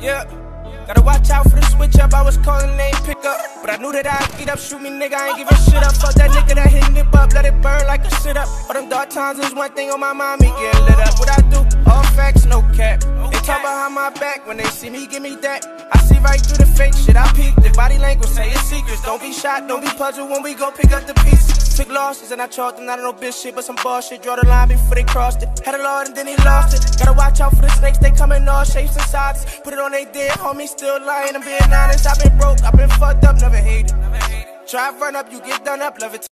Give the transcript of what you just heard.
Yeah. Gotta watch out for the switch up. I was calling, they ain't pick up. But I knew that I'd get up, shoot me, nigga. I ain't give a shit up. Fuck that nigga that hit nip up, let it burn like a sit up. All them dark times is one thing on my mind, me get lit up. What I do, all facts, no cap. They talk behind my back when they see me, give me that. I see right through the fake shit, I peek. The body language say. Don't be shot, don't be puzzled when we go pick up the pieces. Took losses and I chalked them, not no bitch shit, but some bullshit. Draw the line before they crossed it. Had a lord and then he lost it. Gotta watch out for the snakes, they come in all shapes and sizes. Put it on they dead, homie, still lying. I'm being honest, I've been broke, I've been fucked up, never hated. Try run up, you get done up, love it.